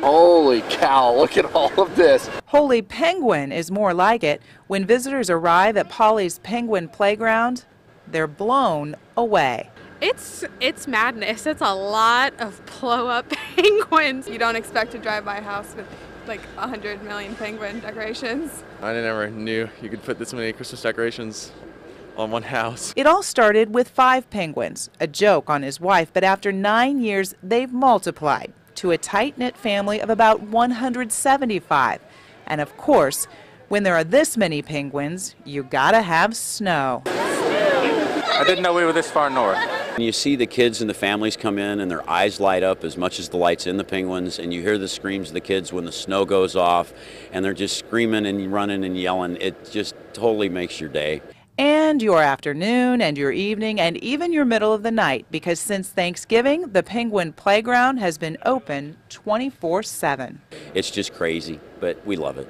Holy cow, look at all of this. Holy Penguin is more like it. When visitors arrive at Paulie's Penguin Playground, they're blown away. It's it's madness. It's a lot of blow up penguins. You don't expect to drive by a house with like 100 million penguin decorations. I never knew you could put this many Christmas decorations on one house. It all started with five penguins, a joke on his wife, but after nine years, they've multiplied to a tight knit family of about 175. And of course, when there are this many penguins, you gotta have snow. I didn't know we were this far north. And you see the kids and the families come in and their eyes light up as much as the lights in the penguins and you hear the screams of the kids when the snow goes off and they're just screaming and running and yelling. It just totally makes your day. And your afternoon and your evening and even your middle of the night because since Thanksgiving, the Penguin Playground has been open 24 7. It's just crazy, but we love it.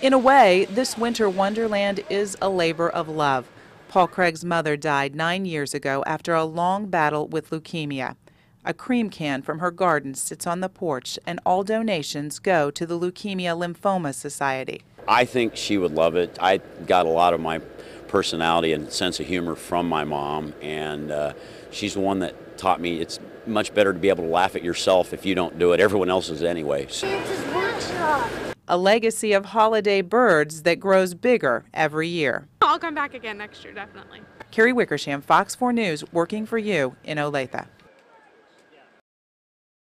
In a way, this winter wonderland is a labor of love. Paul Craig's mother died nine years ago after a long battle with leukemia. A cream can from her garden sits on the porch, and all donations go to the Leukemia Lymphoma Society. I think she would love it. I got a lot of my personality and sense of humor from my mom, and uh, she's the one that taught me it's much better to be able to laugh at yourself if you don't do it. Everyone else is anyway. So. A legacy of holiday birds that grows bigger every year. I'll come back again next year, definitely. Carrie Wickersham, Fox 4 News, working for you in Olathe.